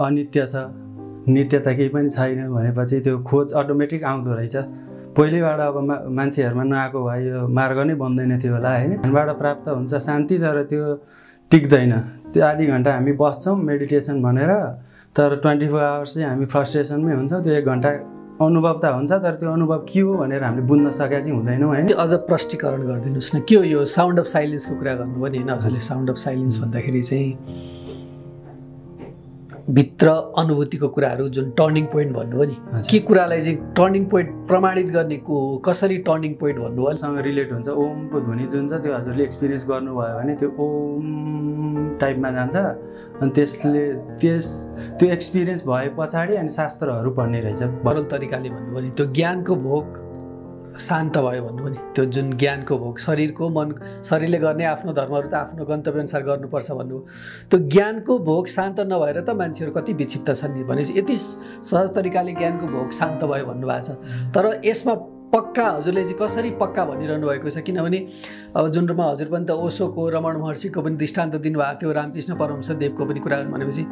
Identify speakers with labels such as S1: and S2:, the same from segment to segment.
S1: अनित्य छ। नित्य त केही पनि छैन भनेपछि त्यो खोज अटोमेटिक आउँदो रहेछ। पहिल्यैबाट अब मा मान्छेहरूमा नआएको भए यो मार्ग नै बन्दैन थियो होला होइन? ध्यानबाट प्राप्त हुन्छ शान्ति तर त्यो टिक्दैन। त्यो आधी घन्टा हामी बस्छौँ मेडिटेसन भनेर तर ट्वेन्टी फोर आवर्स चाहिँ हामी फ्रस्ट्रेसनमै हुन्छौँ। त्यो एक घन्टा अनुभव त हुन्छ तर त्यो अनुभव के हो भनेर हामीले बुझ्न सकेका चाहिँ हुँदैनौँ होइन?
S2: अझ प्रष्टीकरण गरिदिनुहोस् न। के हो यो साउन्ड अफ साइलेन्सको कुरा गर्नुभयो नि? होइन हजुरले साउन्ड अफ साइलेन्स भन्दाखेरि चाहिँ भित्र अनुभूतिको कुराहरू जुन टर्निङ पोइन्ट भन्नुभयो नि। के कुरालाई चाहिँ टर्निङ पोइन्ट प्रमाणित गर्ने को कसरी टर्निङ पोइन्ट भन्नुभयो?
S1: सँग रिलेट हुन्छ ओमको ध्वनि जुन छ त्यो हजुरले एक्सपिरियन्स गर्नुभयो भने त्यो ओम टाइपमा जान्छ। अनि त्यसले त्यस त्यो एक्सपिरियन्स भए पछाडि अनि शास्त्रहरू पढ्ने रहेछ।
S2: सरल तरिकाले भन्नुभयो नि त्यो ज्ञानको भोग शान्त भयो भन्नुभयो नि त्यो जुन ज्ञानको भोग शरीरको मन शरीरले गर्ने आफ्नो धर्महरू त आफ्नो गन्तव्यअनुसार गर्नुपर्छ भन्नुभयो त्यो ज्ञानको भोग शान्त नभएर त मान्छेहरू कति विक्षिप्त छन् नि भनेपछि यति सहज तरिकाले ज्ञानको भोग शान्त भयो भन्नुभएको छ। तर यसमा पक्का हजुरले चाहिँ कसरी पक्का भनिरहनु भएको छ? किनभने अब जुन रूपमा हजुर पनि त ओसोको रमण महर्षिको पनि दृष्टान्त दिनुभएको थियो रामकृष्ण परमहंस देवको पनि कुरा भनेपछि।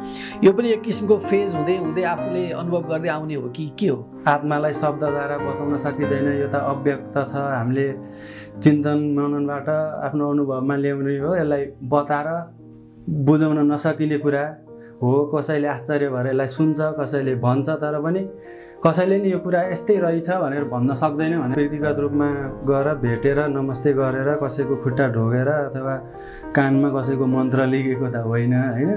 S2: यो पनि एक किसिमको फेज हुँदै हुँदै आफूले अनुभव गर्दै आउने हो कि? के हो?
S1: आत्मालाई शब्दद्वारा बताउन सकिँदैन यो त अव्यक्त छ। हामीले चिन्तन मननबाट आफ्नो अनुभवमा ल्याउने हो। यसलाई बताएर बुझाउन नसकिने कुरा हो। कसैले आश्चर्य भएर यसलाई सुन्छ कसैले भन्छ तर पनि कसैले नि यो कुरा यस्तै रहेछ भनेर भन्न सक्दैन भने व्यक्तिगत रूपमा गएर भेटेर नमस्ते गरेर कसैको खुट्टा ढोगेर अथवा कानमा कसैको मन्त्र लेखेको त होइन होइन?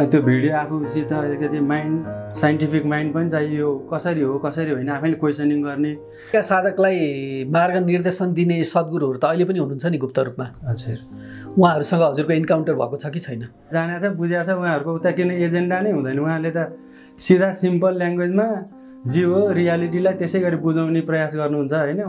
S1: त्यो भिडियो आफूसित अलिकति माइन्ड साइन्टिफिक माइन्ड पनि चाहियो। कसरी हो कसरी होइन आफैले क्वेसनिङ गर्ने।
S2: साधकलाई मार्ग निर्देशन दिने सद्गुरुहरू त अहिले पनि हुनुहुन्छ नि गुप्त रूपमा?
S1: हजुर।
S2: उहाँहरूसँग हजुरको इन्काउन्टर भएको छ कि छैन?
S1: जाने छ बुझाएको छ उहाँहरूको उता किन एजेन्डा नै हुँदैन। उहाँले त सिधा सिम्पल ल्याङ्ग्वेजमा जे हो रियालिटीलाई त्यसै गरी बुझाउने प्रयास गर्नुहुन्छ होइन?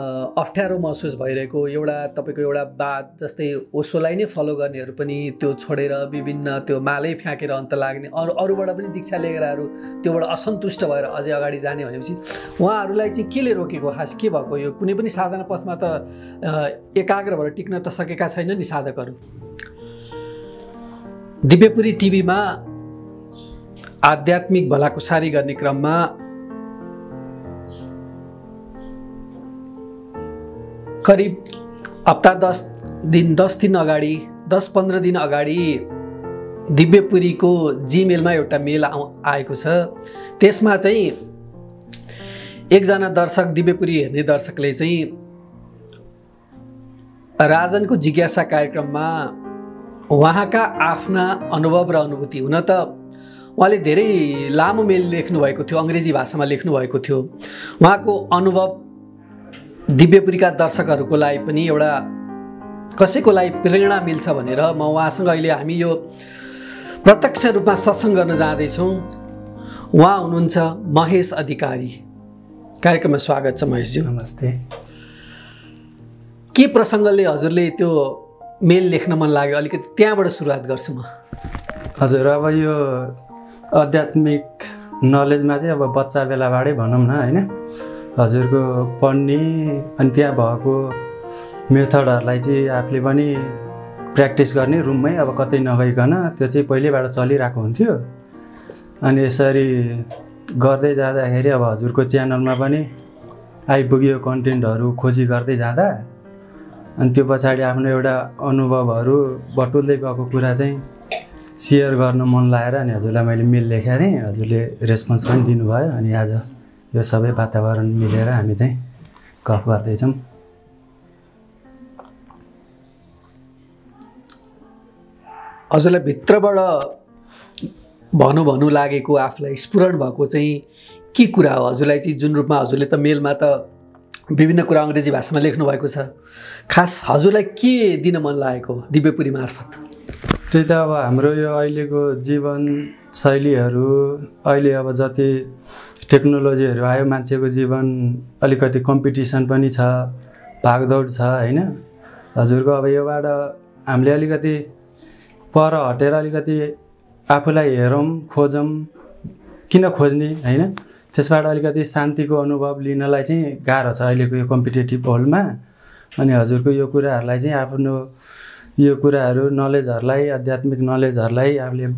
S2: अप्ठ्यारो महसुस भइरहेको एउटा तपाईँको एउटा बात जस्तै ओसोलाई नै फलो गर्नेहरू पनि त्यो छोडेर विभिन्न त्यो मालै फ्याँकेर अन्त लाग्ने अरू अरूबाट पनि दीक्षा लिएरहरू त्योबाट असन्तुष्ट भएर अझै अगाडि जाने भनेपछि उहाँहरूलाई चाहिँ केले रोकेको? खास के भएको यो? कुनै पनि साधना पथमा त एकाग्र भएर टिक्न त सकेका छैन नि साधकहरू। दिव्यपुरी टिभीमा आध्यात्मिक भलाकुसारी गर्ने क्रममा करिब हप्ता दस दिन दस दिन अगाडि दस पन्ध्र दिन अगाडि दिव्यपुरीको जिमेलमा एउटा मेल आउ आएको छ। त्यसमा चाहिँ एकजना दर्शक दिव्यपुरी हेर्ने दर्शकले चाहिँ राजनको जिज्ञासा कार्यक्रममा उहाँका आफ्ना अनुभव र अनुभूति हुन त उहाँले धेरै लामो मेल लेख्नुभएको थियो अङ्ग्रेजी भाषामा लेख्नुभएको थियो। उहाँको अनुभव दिव्यपुरीका दर्शकहरूको लागि पनि एउटा कसैको लागि प्रेरणा मिल्छ भनेर म उहाँसँग अहिले हामी यो प्रत्यक्ष रूपमा सत्सङ्ग गर्न जाँदैछौँ। उहाँ हुनुहुन्छ महेश अधिकारी। कार्यक्रममा स्वागत छ महेशज्यू।
S1: नमस्ते।
S2: के प्रसङ्गले हजुरले त्यो मेल लेख्न मन लाग्यो? अलिकति त्यहाँबाट सुरुवात गर्छु म।
S1: हजुर अब यो आध्यात्मिक नलेजमा चाहिँ अब बच्चा बेलाबाटै भनौँ न होइन? हजुरको पढ्ने अनि त्यहाँ भएको मेथडहरूलाई चाहिँ आफूले पनि प्र्याक्टिस गर्ने रुममै अब कतै नगइकन त्यो चाहिँ पहिल्यैबाट चलिरहेको हुन्थ्यो। अनि यसरी गर्दै जाँदाखेरि अब हजुरको च्यानलमा पनि आइपुग्यो कन्टेन्टहरू खोजी गर्दै जाँदा अनि त्यो पछाडि आफ्नो एउटा अनुभवहरू बटुल्दै गएको कुरा चाहिँ सेयर गर्न मन लागेर अनि हजुरलाई मैले मेल लेखेको थिएँ। हजुरले रेस्पोन्स पनि दिनुभयो अनि आज यो सबै वातावरण मिलेर हामी चाहिँ गफ गर्दैछौँ।
S2: हजुरलाई भित्रबाट भनौँ भनौँ लागेको आफूलाई स्फुरण भएको चाहिँ के कुरा हो? हजुरलाई चाहिँ जुन रूपमा हजुरले त मेलमा त विभिन्न कुरा अङ्ग्रेजी भाषामा लेख्नु भएको छ। खास हजुरलाई के दिन मन लागेको हो दिव्यपुरी मार्फत?
S1: त्यही त अब हाम्रो यो अहिलेको जीवन शैलीहरू अहिले अब जति टेक्नोलोजीहरू आयो मान्छेको जीवन अलिकति कम्पिटिसन पनि छ भागदौड छ होइन? हजुरको अब योबाट हामीले अलिकति पर हटेर अलिकति आफूलाई हेरौँ खोजौँ किन खोज्ने होइन? त्यसबाट अलिकति शान्तिको अनुभव लिनलाई चाहिँ गाह्रो छ अहिलेको यो कम्पिटेटिभ वर्ल्डमा। अनि हजुरको यो कुराहरूलाई चाहिँ आफ्नो यो कुराहरू नलेजहरूलाई आध्यात्मिक नलेजहरूलाई आफूले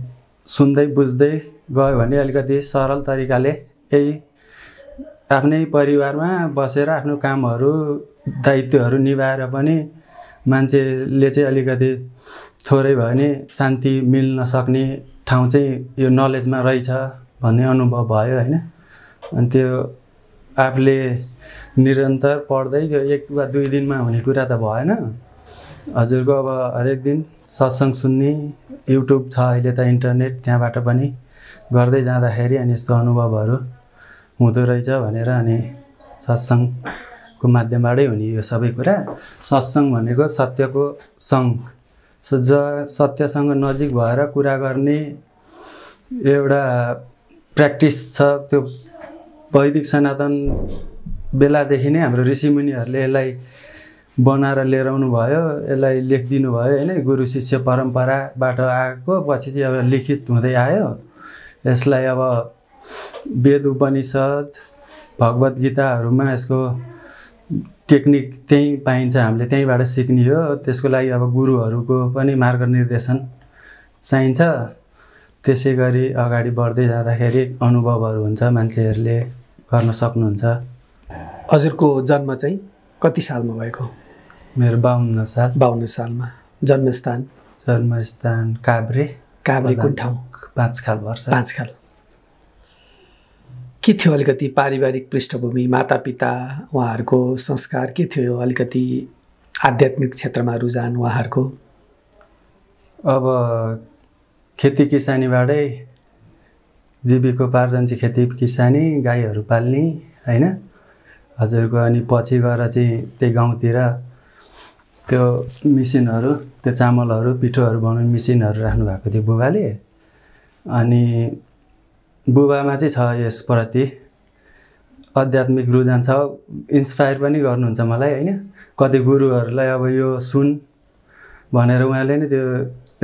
S1: सुन्दै बुझ्दै गयो भने अलिकति सरल तरिकाले यही आफ्नै परिवारमा बसेर आफ्नो कामहरू दायित्वहरू निभाएर पनि मान्छेले चाहिँ अलिकति थोरै भयो भने शान्ति मिल्न सक्ने ठाउँ चाहिँ यो नलेजमा रहेछ भन्ने अनुभव भयो होइन। अनि त्यो आफूले निरन्तर पढ्दै त्यो एक वा दुई दिनमा हुने कुरा त भएन। हजुरको अब हरेक दिन सत्सङ सुन्ने युट्युब छ अहिले त इन्टरनेट त्यहाँबाट पनि गर्दै जाँदाखेरि अनि यस्तो अनुभवहरू हुँदो रहेछ भनेर अनि सत्सङको माध्यमबाटै हुने यो सबै कुरा। सत्सङ भनेको सत्यको सङ्घ। ज सत्यसँग नजिक भएर कुरा गर्ने एउटा प्र्याक्टिस छ त्यो वैदिक सनातन बेलादेखि नै हाम्रो ऋषिमुनिहरूले यसलाई बनाएर लिएर आउनु भयो यसलाई लेखिदिनु भयो होइन? गुरु शिष्य परम्पराबाट आएको पछि चाहिँ अब लिखित हुँदै आयो। यसलाई अब वेद उपनिषद भगवद् गीताहरूमा यसको टेक्निक त्यहीँ पाइन्छ हामीले त्यहीँबाट सिक्ने हो। त्यसको लागि अब गुरुहरूको पनि मार्गनिर्देशन चाहिन्छ। त्यसै गरी अगाडि बढ्दै जाँदाखेरि अनुभवहरू हुन्छ मान्छेहरूले गर्न सक्नुहुन्छ।
S2: हजुरको जन्म चाहिँ कति सालमा भएको?
S1: मेरो बाहन्न साल।
S2: बाहन्न सालमा। जन्मस्थान?
S1: जन्मस्थान काभ्रे।
S2: काभ्रे कुन ठाउँ?
S1: पाँच खाल वर्ष।
S2: पाँच खाल। के थियो अलिकति पारिवारिक पृष्ठभूमि मातापिता उहाँहरूको संस्कार के थियो अलिकति आध्यात्मिक क्षेत्रमा रुझान उहाँहरूको?
S1: अब खेती किसानीबाटै जीविकोपार्जन चाहिँ खेती किसानी गाईहरू पाल्ने होइन? हजुरको अनि पछि गएर चाहिँ त्यही गाउँतिर त्यो मिसिनहरू त्यो चामलहरू पिठोहरू बनाउने मिसिनहरू राख्नुभएको थियो बुबाले। अनि बुबामा चाहिँ छ यसप्रति आध्यात्मिक रुझान छ इन्सपायर पनि गर्नुहुन्छ मलाई होइन? कति गुरुहरूलाई अब यो सुन भनेर उहाँले नै त्यो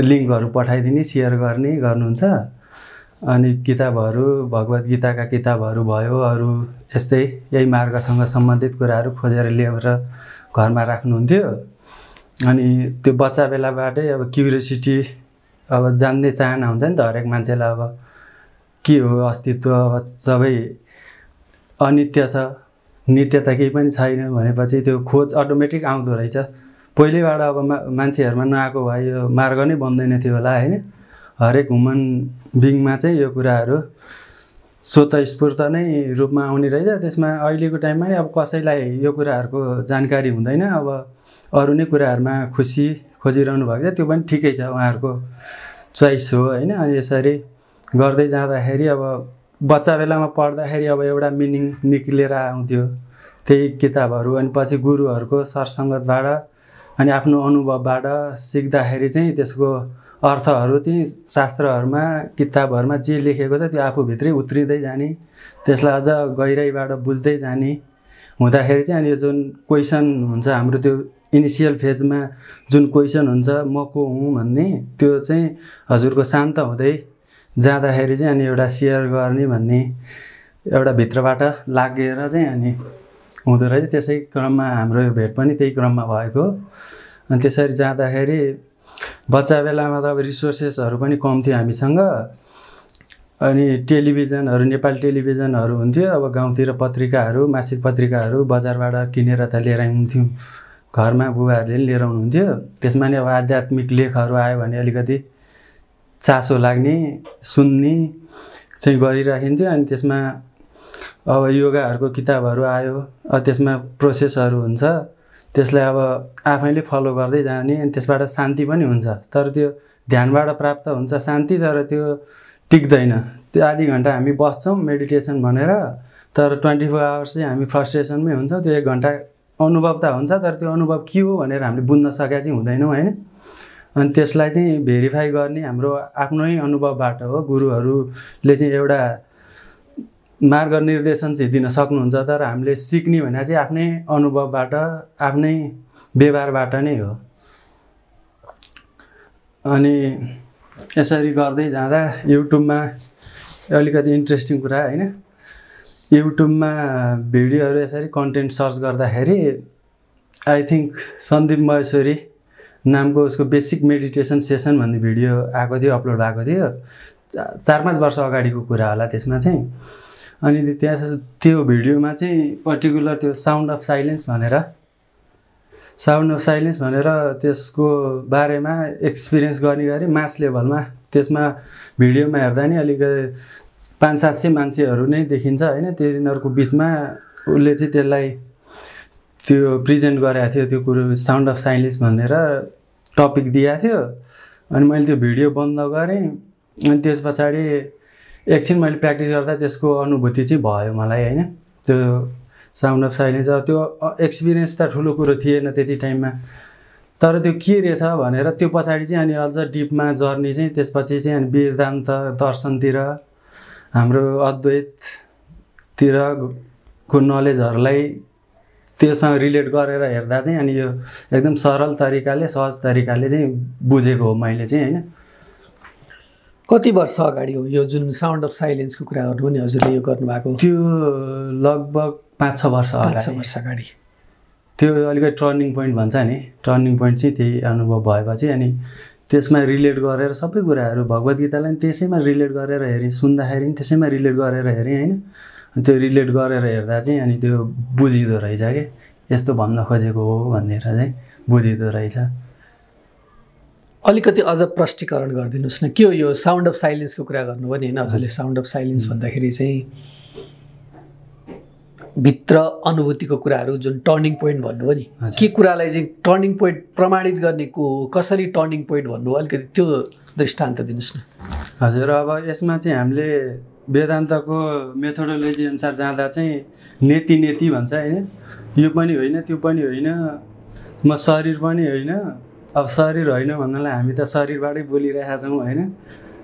S1: लिङ्कहरू पठाइदिने सेयर गर्ने गर्नुहुन्छ। अनि किताबहरू भगवद् गीताका किताबहरू भयो अरू यस्तै यही मार्गसँग सम्बन्धित कुराहरू खोजेर ल्याएर घरमा राख्नुहुन्थ्यो। अनि त्यो बच्चा बेलाबाटै अब क्युरियोसिटी अब जान्ने चाहना हुन्छ नि त हरेक मान्छेलाई अब। के हो अस्तित्व अब सबै अनित्य छ। नित्य त केही पनि छैन भनेपछि त्यो खोज अटोमेटिक आउँदो रहेछ। पहिल्यैबाट अब मा मान्छेहरूमा नआएको भए यो मार्ग नै बन्दैन थियो होला होइन? हरेक ह्युमन बिङमा चाहिँ यो कुराहरू स्वत स्फूर्त नै रूपमा आउने रहेछ। त्यसमा अहिलेको टाइममा नै अब कसैलाई यो कुराहरूको जानकारी हुँदैन। अब अरू नै कुराहरूमा खुसी खोजिरहनु भएको छ। त्यो पनि ठिकै छ। उहाँहरूको चोइस हो होइन? अनि यसरी गर्दै जाँदाखेरि अब बच्चा बेलामा पढ्दाखेरि अब एउटा मिनिङ निक्लिएर आउँथ्यो। त्यही किताबहरू अनि पछि गुरुहरूको सरसङ्गतबाट अनि आफ्नो अनुभवबाट सिक्दाखेरि चाहिँ त्यसको अर्थहरू चाहिँ शास्त्रहरूमा किताबहरूमा जे लेखेको छ त्यो आफूभित्रै उत्रिँदै जाने त्यसलाई अझ गहिराइबाट बुझ्दै जाने हुँदाखेरि चाहिँ अनि यो जुन क्वेसन हुन्छ हाम्रो त्यो इनिसियल फेजमा जुन क्वेसन हुन्छ म को हुँ भन्ने त्यो चाहिँ हजुरको शान्त हुँदै जाँदाखेरि चाहिँ अनि एउटा सेयर गर्ने भन्ने एउटा भित्रबाट लागेर चाहिँ अनि हुँदो रहेछ। त्यसै क्रममा हाम्रो यो भेट पनि त्यही क्रममा भएको। अनि त्यसरी जाँदाखेरि बच्चा बेलामा त अब रिसोर्सेसहरू पनि कम थियो हामीसँग। अनि टेलिभिजनहरू नेपाली टेलिभिजनहरू हुन्थ्यो। अब गाउँतिर पत्रिकाहरू मासिक पत्रिकाहरू बजारबाट किनेर त लिएर आउँथ्यौँ घरमा बुबाहरूले पनि लिएर आउनुहुन्थ्यो। त्यसमा नि अब आध्यात्मिक लेखहरू आयो भने अलिकति चासो लाग्ने सुन्ने चाहिँ गरिराखिन्थ्यो अनि त्यसमा अब योगाहरूको किताबहरू आयो त्यसमा प्रोसेसहरू हुन्छ। त्यसलाई अब आफैले फलो गर्दै जाने अनि त्यसबाट शान्ति पनि हुन्छ। तर त्यो ध्यानबाट प्राप्त हुन्छ शान्ति तर त्यो टिक्दैन। त्यो आधी घन्टा हामी बस्छौँ मेडिटेसन भनेर तर ट्वेन्टी फोर आवर्स चाहिँ हामी फ्रस्ट्रेसनमै हुन्छौँ। त्यो एक घन्टा अनुभव त हुन्छ तर त्यो अनुभव के हो भनेर हामीले बुझ्न सकेका चाहिँ हुँदैनौँ होइन? अनि त्यसलाई चाहिँ भेरिफाई गर्ने हाम्रो आफ्नै अनुभवबाट हो। गुरुहरूले चाहिँ एउटा मार्गनिर्देशन चाहिँ दिन सक्नुहुन्छ तर हामीले सिक्ने भने चाहिँ आफ्नै अनुभवबाट आफ्नै व्यवहारबाट नै हो। अनि यसरी गर्दै जाँदा युट्युबमा अलिकति इन्ट्रेस्टिङ कुरा होइन। युट्युबमा भिडियोहरू यसरी कन्टेन्ट सर्च गर्दाखेरि आई थिङ्क सन्दीप महेश्वरी नामको उसको बेसिक मेडिटेसन सेसन भन्ने भिडियो आएको थियो अपलोड भएको थियो। चार पाँच वर्ष अगाडिको कुरा होला त्यसमा चाहिँ। अनि त्यहाँ त्यो भिडियोमा चाहिँ पर्टिकुलर त्यो साउन्ड अफ साइलेन्स भनेर साउन्ड अफ साइलेन्स भनेर त्यसको बारेमा एक्सपिरियन्स गर्ने गरी मास लेभलमा त्यसमा भिडियोमा हेर्दा नि अलिकति पाँच सात सय मान्छेहरू नै देखिन्छ होइन। तिनीहरूको बिचमा उसले चाहिँ त्यसलाई त्यो प्रेजेन्ट गराएको थियो त्यो कुरो साउन्ड अफ साइलेन्स भनेर। टपिक दिएको थियो अनि मैले त्यो भिडियो बन्द गरेँ अनि त्यस पछाडि एकछिन मैले प्र्याक्टिस गर्दा त्यसको अनुभूति चाहिँ भयो मलाई होइन? त्यो साउन्ड अफ साइलेन्स अब त्यो एक्सपिरियन्स त ठुलो कुरो थिएन त्यति टाइममा। तर त्यो के रहेछ भनेर त्यो पछाडि चाहिँ अनि अझ डिपमा जर्नी चाहिँ त्यसपछि चाहिँ अनि वेदान्त दर्शनतिर हाम्रो अद्वैततिरको नलेजहरूलाई त्योसँग रिलेट गरेर हेर्दा चाहिँ अनि यो एकदम सरल तरिकाले सहज तरिकाले चाहिँ बुझेको हो मैले चाहिँ होइन?
S2: कति वर्ष अगाडि हो यो जुन साउन्ड अफ साइलेन्सको कुरा गर्नु नि हजुरले यो गर्नुभएको?
S1: त्यो लगभग पाँच छ वर्ष
S2: पाँच छ वर्ष अगाडि।
S1: त्यो अलिकति टर्निङ पोइन्ट भन्छ नि। टर्निङ पोइन्ट चाहिँ त्यही अनुभव भएपछि अनि त्यसमा रिलेट गरेर सबै कुराहरू भगवद् गीतालाई पनि त्यसैमा रिलेट गरेर हेरेँ सुन्दाखेरि पनि त्यसैमा रिलेट गरेर हेरेँ होइन? त्यो रिलेट गरेर हेर्दा चाहिँ अनि त्यो बुझिँदो रहेछ कि। यस्तो भन्न खोजेको हो भनेर चाहिँ बुझिँदो रहेछ।
S2: अलिकति अझ प्रष्टीकरण गरिदिनुहोस् न। के हो यो साउन्ड अफ साइलेन्सको कुरा गर्नुभयो नि होइन? हजुरले साउन्ड अफ साइलेन्स भन्दाखेरि चाहिँ भित्र अनुभूतिको कुराहरू जुन टर्निङ पोइन्ट भन्नुभयो नि। के कुरालाई चाहिँ टर्निङ पोइन्ट प्रमाणित गर्ने को हो? कसरी टर्निङ पोइन्ट भन्नुभयो? अलिकति त्यो दृष्टान्त दिनुहोस् न।
S1: हजुर अब यसमा चाहिँ हामीले वेदान्तको मेथोडोलोजी अनुसार जाँदा चाहिँ नेति नेति भन्छ होइन। यो पनि होइन त्यो पनि होइन म शरीर पनि होइन अब शरीर होइन भन्नलाई हामी त शरीरबाटै बोलिरहेका छौँ होइन।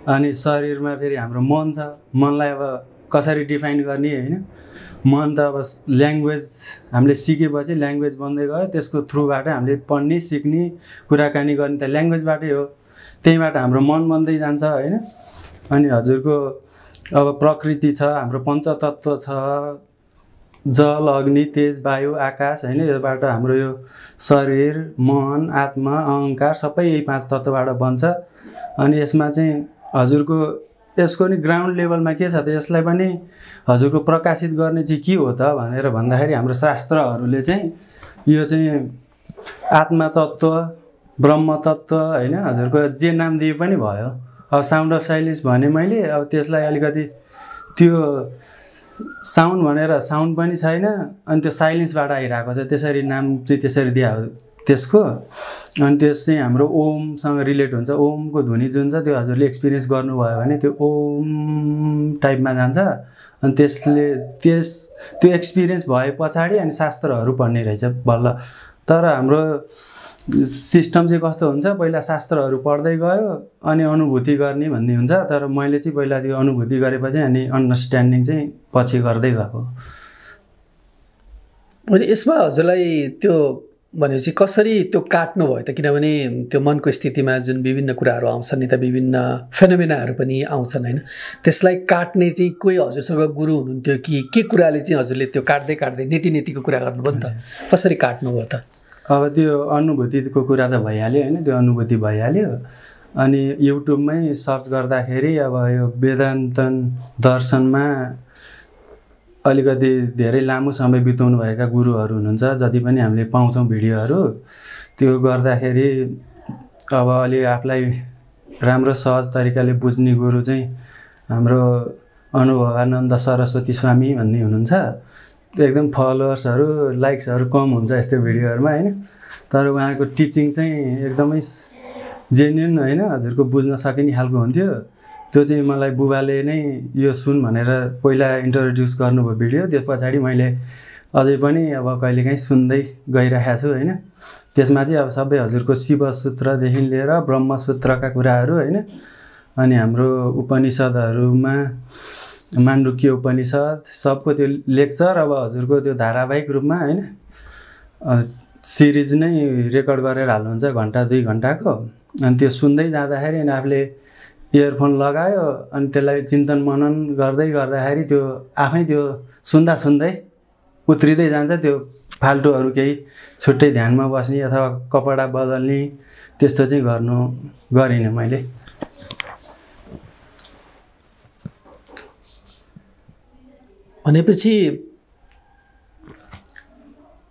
S1: अनि शरीरमा फेरि हाम्रो मन छ मनलाई अब कसरी डिफाइन गर्ने होइन। मन त अब ल्याङ्ग्वेज हामीले सिकेपछि ल्याङ्ग्वेज बन्दै गयो त्यसको थ्रुबाट हामीले पढ्ने सिक्ने कुराकानी गर्ने त ल्याङ्ग्वेजबाटै हो। त्यहीँबाट हाम्रो मन बन्दै जान्छ होइन। अनि हजुरको अब प्रकृति छ हाम्रो पञ्चतत्व छ जल अग्नि तेज वायु आकाश होइन? योबाट हाम्रो यो शरीर मन आत्मा अहङ्कार सबै यही पाँच तत्त्वबाट बन्छ। अनि यसमा चाहिँ हजुरको यसको नि ग्राउन्ड लेभलमा के छ त? यसलाई पनि हजुरको प्रकाशित गर्ने चाहिँ के हो त भनेर भन्दाखेरि हाम्रो शास्त्रहरूले चाहिँ यो चाहिँ आत्मा तत्त्व ब्रह्म तत्त्व होइन? हजुरको जे नाम दिए पनि भयो। साउन्ड अफ साइलेन्स भने मैले अब त्यसलाई अलिकति त्यो साउन्ड भनेर साउन्ड पनि छैन अनि त्यो साइलेन्सबाट आइरहेको छ। त्यसरी नाम चाहिँ त्यसरी हो त्यसको। अनि त्यस चाहिँ हाम्रो ओमसँग रिलेट हुन्छ। ओमको ध्वनि जुन छ त्यो हजुरले एक्सपिरियन्स गर्नुभयो भने त्यो ओम टाइपमा जान्छ। अनि त्यसले त्यस त्यो एक्सपिरियन्स भए पछाडि अनि शास्त्रहरू पढ्ने रहेछ बल्ल। तर हाम्रो सिस्टम चाहिँ कस्तो हुन्छ? पहिला शास्त्रहरू पढ्दै गयो अनि अनुभूति गर्ने भन्ने हुन्छ। तर मैले चाहिँ पहिला त्यो अनुभूति गरेपछि अनि अन्डरस्ट्यान्डिङ चाहिँ पछि गर्दै गएको।
S2: अनि यसमा हजुरलाई त्यो भनेपछि कसरी त्यो काट्नु भयो त? किनभने त्यो मनको स्थितिमा जुन विभिन्न कुराहरू आउँछन् नि त विभिन्न फेनोमेनाहरू पनि आउँछन् होइन? त्यसलाई काट्ने चाहिँ कोही हजुरसँग गुरु हुनुहुन्थ्यो कि के कुराले चाहिँ हजुरले त्यो काट्दै काट्दै नीति नीतिको कुरा गर्नुभयो नि त? कसरी काट्नुभयो त?
S1: अब त्यो अनुभूतिको कुरा त भइहाल्यो होइन त्यो अनुभूति भइहाल्यो। अनि युट्युबमै सर्च गर्दाखेरि अब यो वेदान्तन दर्शनमा अलिकति धेरै लामो समय बिताउनु भएका गुरुहरू हुनुहुन्छ जति पनि हामीले पाउँछौँ भिडियोहरू। त्यो गर्दाखेरि अब अलि आफूलाई राम्रो सहज तरिकाले बुझ्ने गुरु चाहिँ हाम्रो अनुभवानन्द सरस्वती स्वामी भन्ने हुनुहुन्छ। एकदम फलोवर्सहरू लाइक्सहरू कम हुन्छ यस्तो भिडियोहरूमा होइन? तर उहाँको टिचिङ चाहिँ एकदमै जेन्युन होइन? हजुरको बुझ्न सकिने खालको हुन्थ्यो। त्यो चाहिँ मलाई बुबाले नै यो सुन भनेर पहिला इन्ट्रोड्युस गर्नुभयो भिडियो। त्यस पछाडि मैले अझै पनि अब कहिलेकाहीँ सुन्दै गइरहेको छु होइन? त्यसमा चाहिँ अब सबै हजुरको शिवसूत्रदेखि लिएर ब्रह्मसूत्रका कुराहरू होइन? अनि हाम्रो उपनिषदहरूमा मान्डुक्य उपनिषद सबको त्यो लेक्चर अब हजुरको त्यो धारावाहिक रूपमा होइन सिरिज नै रेकर्ड गरेर हाल्नुहुन्छ घन्टा दुई घन्टाको। अनि त्यो सुन्दै जाँदाखेरि अनि आफूले इयरफोन लगायो अनि त्यसलाई चिन्तन मनन गर्दै गर्दाखेरि त्यो आफै त्यो सुन्दा सुन्दै उत्रिँदै जान्छ। त्यो फाल्टुहरू केही छुट्टै ध्यानमा बस्ने अथवा कपडा बदल्ने त्यस्तो चाहिँ गर्नु गरिनँ मैले।
S2: भनेपछि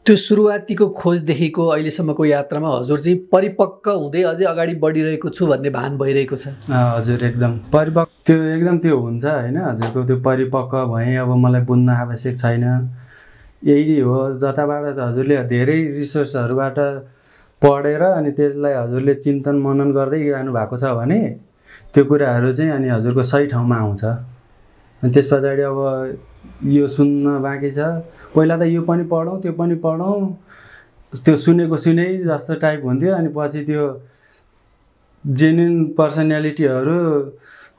S2: त्यो सुरुवातीको खोजदेखिको अहिलेसम्मको यात्रामा हजुर चाहिँ परिपक्व हुँदै अझै अगाडि बढिरहेको छु भन्ने भान भइरहेको छ।
S1: हजुर एकदम। परिपक्व त्यो एकदम त्यो हुन्छ होइन हजुरको त्यो परिपक्व भएँ अब मलाई बुझ्न आवश्यक छैन। यही हो जताबाट त हजुरले धेरै रिसोर्सहरूबाट पढेर अनि त्यसलाई हजुरले चिन्तन मनन गर्दै जानु भएको छ भने त्यो कुराहरू चाहिँ अनि हजुरको सही ठाउँमा आउँछ। त्यस पछाडि अब यो सुन्न बाँकी छ। पहिला त यो पनि पढौँ त्यो पनि पढौँ। त्यो सुनेको सुनै जस्तो टाइप हुन्थ्यो। अनि पछि त्यो जेन्युन पर्सनालिटीहरू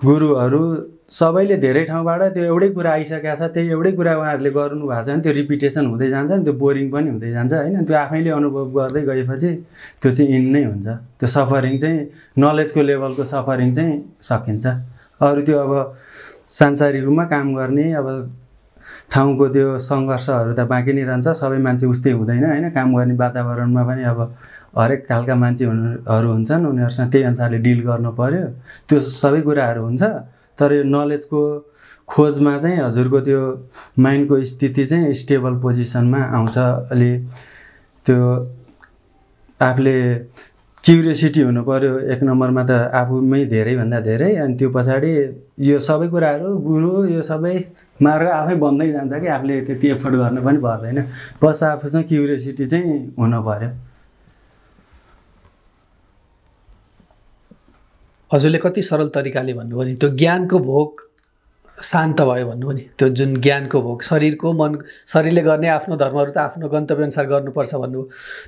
S1: गुरुहरू सबैले धेरै ठाउँबाट त्यो एउटै कुरा आइसकेको छ त्यही एउटै कुरा उहाँहरूले गर्नु भएको छ भने त्यो रिपिटेसन हुँदै जान्छ नि त्यो बोरिङ पनि हुँदै जान्छ होइन। त्यो आफैले अनुभव गर्दै गएपछि त्यो चाहिँ इन नै हुन्छ। त्यो सफरिङ चाहिँ नलेजको लेभलको सफरिङ चाहिँ सकिन्छ। अरू त्यो अब सांसारिक रूपमा काम गर्ने अब ठाउँको त्यो सङ्घर्षहरू त बाँकी नै रहन्छ। सबै मान्छे उस्तै हुँदैन होइन? काम गर्ने वातावरणमा पनि अब हरेक खालका मान्छे हुनुहरू हुन्छन् उनीहरूसँग त्यही अनुसारले डिल गर्नु पऱ्यो त्यो सबै कुराहरू हुन्छ तर यो नलेजको खोजमा चाहिँ हजुरको त्यो माइन्डको स्थिति चाहिँ स्टेबल पोजिसनमा आउँछ। अलि त्यो आफूले क्युरियोसिटी हुनु पऱ्यो एक नम्बरमा त आफूमै धेरैभन्दा धेरै अनि त्यो पछाडि यो सबै कुराहरू गुरु यो सबै मार्ग आफै बन्दै जान्छ कि आफूले त्यति एफोर्ट गर्नु पनि पर्दैन। बस आफूसँग क्युरियोसिटी चाहिँ हुनु पऱ्यो
S2: हजुरले कति सरल तरिकाले भन्नुभयो नि त्यो ज्ञानको भोग शान्त भयो भन्नुभयो नि त्यो जुन ज्ञानको भोग शरीरको मन शरीरले गर्ने आफ्नो धर्महरू त आफ्नो गन्तव्यअनुसार गर्नुपर्छ भन्नुभयो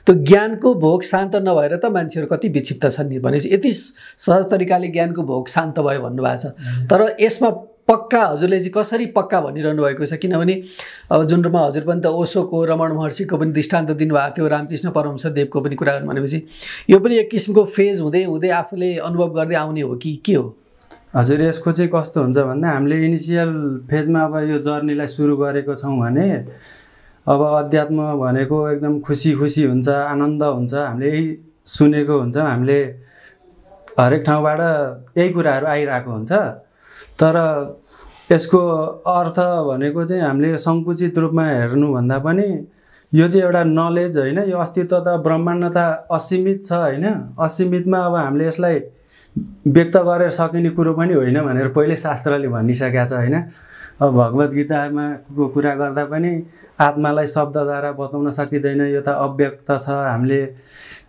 S2: त्यो ज्ञानको भोग शान्त नभएर त मान्छेहरू कति विक्षिप्त छन् नि भनेपछि यति सहज तरिकाले ज्ञानको भोग शान्त भयो भन्नुभएको छ। तर यसमा पक्का हजुरले चाहिँ कसरी पक्का भनिरहनु भएको छ? किनभने अब जुन रूपमा हजुर पनि त ओसोको रमण महर्षिको पनि दृष्टान्त दिनुभएको थियो रामकृष्ण परमहंस देवको पनि कुरा भनेपछि यो पनि एक किसिमको फेज हुँदै हुँदै आफूले अनुभव गर्दै आउने हो कि? के हो?
S1: हजुर यसको चाहिँ कस्तो हुन्छ भन्दा हामीले इनिसियल फेजमा अब यो जर्नीलाई सुरु गरेको छौँ भने अब अध्यात्म भनेको एकदम खुसी खुसी हुन्छ आनन्द हुन्छ हामीले यही सुनेको हुन्छ हामीले हरेक ठाउँबाट यही कुराहरू आइरहेको हुन्छ। तर यसको अर्थ भनेको चाहिँ हामीले सङ्कुचित रूपमा हेर्नुभन्दा पनि यो चाहिँ एउटा नलेज होइन यो अस्तित्व त ब्रह्माण्ड असीमित छ होइन। असीमितमा अब हामीले यसलाई व्यक्त गरेर सकिने कुरो पनि होइन भनेर पहिल्यै शास्त्रले भनिसकेको छ होइन। अब भगवद् गीतामा कुरा गर्दा पनि आत्मालाई शब्दद्वारा बताउन सकिँदैन यो त अव्यक्त छ। हामीले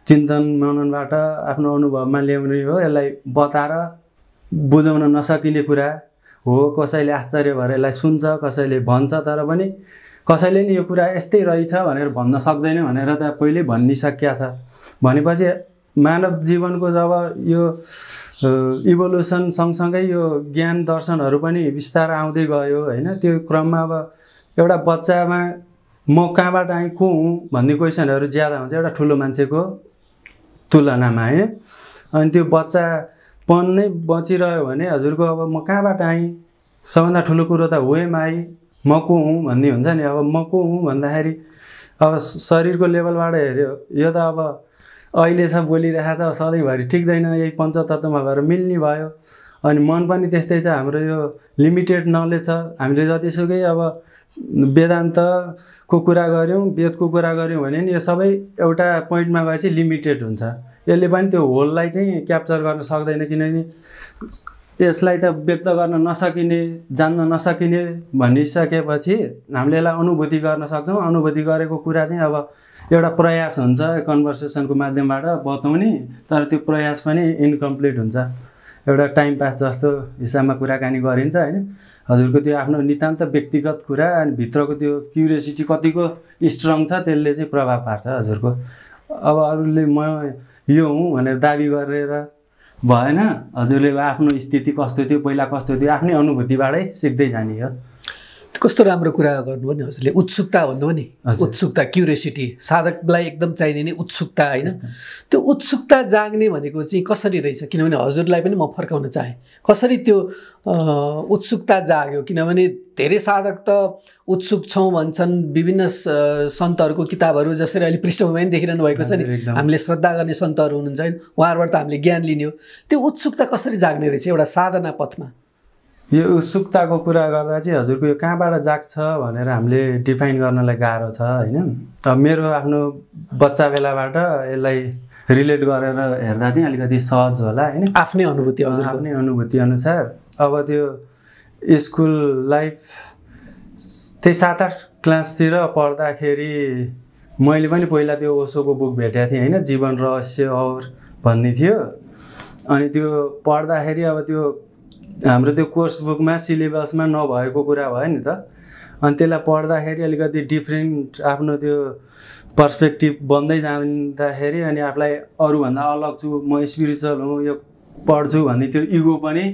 S1: चिन्तन मननबाट आफ्नो अनुभवमा ल्याउने हो यसलाई बताएर बुझाउन नसकिने कुरा हो। कसैले आश्चर्य भएर यसलाई सुन्छ कसैले भन्छ तर पनि कसैले नि यो कुरा यस्तै रहेछ भनेर भन्न सक्दैन भनेर त पहिल्यै भनिसकिया छ। भनेपछि मानव जीवनको जब यो इभोल्युसन सँगसँगै यो ज्ञान दर्शनहरू पनि बिस्तार आउँदै गयो होइन? त्यो क्रममा अब एउटा बच्चामा म कहाँबाट आएँ को हुँ भन्ने क्वेसनहरू ज्यादा हुन्छ एउटा ठुलो मान्छेको तुलनामा होइन? अनि त्यो बच्चापन नै बचिरह्यो भने हजुरको अब म कहाँबाट आएँ? सबभन्दा ठुलो कुरो त वेम आई म को हुँ भन्ने हुन्छ नि? अब म को हुँ भन्दाखेरि अब शरीरको लेभलबाट हेऱ्यो यो त अब अहिले छ बोलिरहेको छ सधैँभरि ठिक्दैन यही पञ्चतत्वमा गएर मिल्ने भयो। अनि मन पनि त्यस्तै छ हाम्रो यो लिमिटेड नलेज छ। हामीले जतिसुकै अब वेदान्तको कुरा गऱ्यौँ वेदको कुरा गऱ्यौँ भने नि यो सबै एउटा पोइन्टमा गएपछि लिमिटेड हुन्छ। यसले पनि त्यो होललाई चाहिँ क्याप्चर गर्न सक्दैन किनभने यसलाई त व्यक्त गर्न नसकिने जान्न नसकिने भनिसकेपछि हामीले यसलाई अनुभूति गर्न सक्छौँ। अनुभूति गरेको कुरा चाहिँ अब एउटा प्रयास हुन्छ कन्भर्सेसनको माध्यमबाट बताउने तर त्यो प्रयास पनि इन्कम्प्लिट हुन्छ। एउटा टाइम पास जस्तो हिसाबमा कुराकानी गरिन्छ होइन। हजुरको त्यो आफ्नो नितान्त व्यक्तिगत कुरा अनि भित्रको त्यो क्युरियोसिटी कतिको स्ट्रङ छ त्यसले चाहिँ प्रभाव पार्छ हजुरको। अब अरूले म यो हुँ भनेर दाबी गरेर भएन हजुरले आफ्नो स्थिति कस्तो थियो पहिला कस्तो थियो आफ्नै अनुभूतिबाटै सिक्दै जाने हो।
S2: कस्तो राम्रो कुरा गर्नुभयो नि हजुरले? उत्सुकता भन्नुभयो नि। उत्सुकता क्युरियोसिटी साधकलाई एकदम चाहिने नै उत्सुकता होइन? त्यो उत्सुकता जाग्ने भनेको चाहिँ कसरी रहेछ? किनभने हजुरलाई पनि म फर्काउन चाहेँ। कसरी त्यो उत्सुकता जाग्यो? किनभने धेरै साधक त उत्सुक छौँ भन्छन्। विभिन्न सन्तहरूको किताबहरू जसरी अहिले पृष्ठभूमि पनि देखिरहनु भएको छ नि। हामीले श्रद्धा गर्ने सन्तहरू हुनुहुन्छ होइन। उहाँहरूबाट त हामीले ज्ञान लिने हो। त्यो उत्सुकता कसरी जाग्ने रहेछ? एउटा साधना पथमा।
S1: यो उत्सुकताको कुरा गर्दा चाहिँ हजुरको यो कहाँबाट जाग्छ भनेर हामीले डिफाइन गर्नलाई गाह्रो छ होइन? अब मेरो आफ्नो बच्चा बेलाबाट यसलाई रिलेट गरेर हेर्दा चाहिँ अलिकति सहज होला होइन?
S2: आफ्नै अनुभूति हजुर
S1: आफ्नै अनुभूति अनुसार अब त्यो स्कुल लाइफ त्यही सात आठ क्लासतिर पढ्दाखेरि मैले पनि पहिला त्यो ओसोको बुक भेटेको थिएँ होइन? जीवन रहस्य और भन्ने थियो। अनि त्यो पढ्दाखेरि अब त्यो हाम्रो त्यो कोर्स बुकमा सिलेबसमा नभएको कुरा भयो नि त। अनि त्यसलाई पढ्दाखेरि अलिकति डिफ्रेन्ट आफ्नो त्यो पर्सपेक्टिभ बन्दै जाँदाखेरि अनि आफूलाई अरूभन्दा अलग छु म स्पिरिचुअल हुँ यो पढ्छु भन्ने त्यो इगो पनि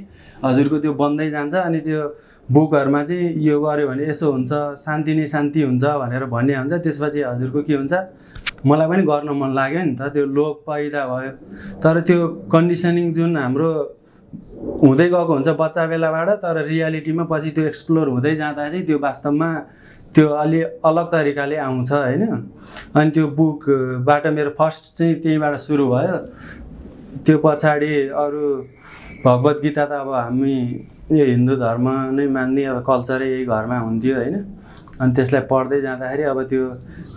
S1: हजुरको त्यो बन्दै जान्छ। अनि त्यो बुकहरूमा चाहिँ यो गऱ्यो भने यसो हुन्छ शान्ति नै शान्ति हुन्छ भनेर भन्ने हुन्छ। त्यसपछि हजुरको के हुन्छ मलाई पनि गर्न मन लाग्यो नि त। त्यो लोभ पैदा भयो। तर त्यो कन्डिसनिङ जुन हाम्रो हुँदै गएको हुन्छ बच्चा बेलाबाट तर रियालिटीमा पछि त्यो एक्सप्लोर हुँदै जाँदा चाहिँ त्यो वास्तवमा त्यो अलि अलग तरिकाले आउँछ होइन? अनि त्यो बुकबाट मेरो फर्स्ट चाहिँ त्यहीँबाट सुरु भयो। त्यो पछाडि अरू भगवद् गीता त अब हामी यो हिन्दू धर्म नै मान्ने अब कल्चरै यही घरमा हुन्थ्यो होइन? अनि त्यसलाई पढ्दै जाँदाखेरि अब त्यो